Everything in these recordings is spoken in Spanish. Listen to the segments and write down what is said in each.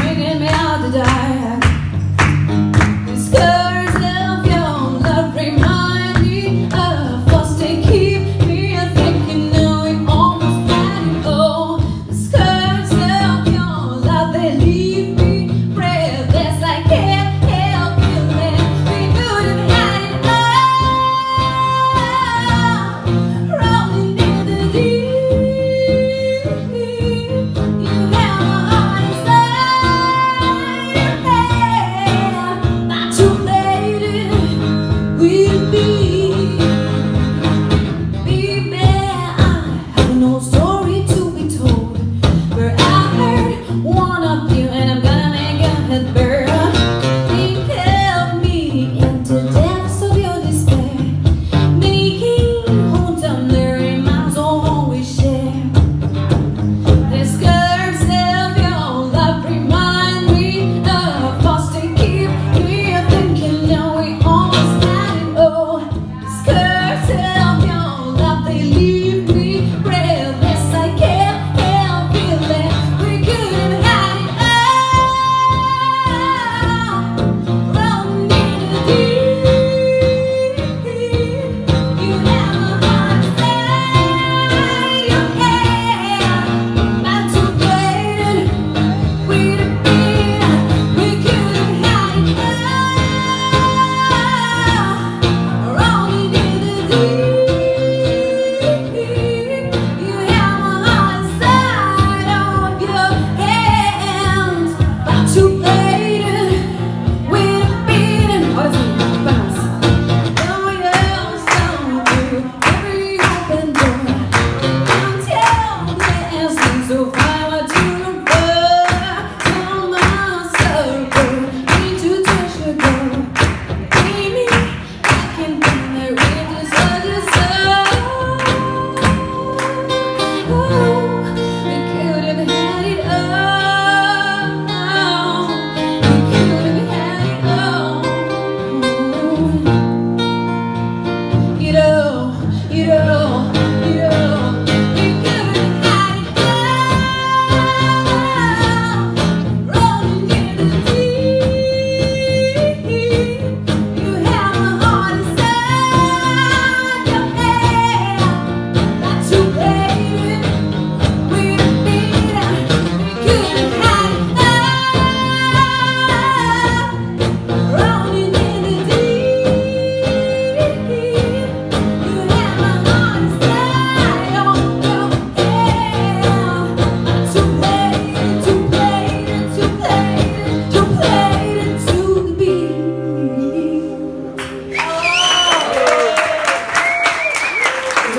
bringing me out to die.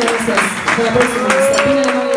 gracias. Hasta.